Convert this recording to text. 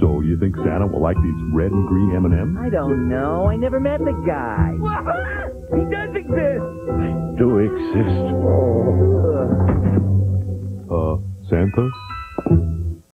So you think Santa will like these red and green M&Ms? I don't know. I never met the guy. he does exist. I Do exist. Oh. Uh, Santa?